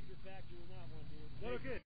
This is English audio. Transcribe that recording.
major factor in that one, dude. Okay.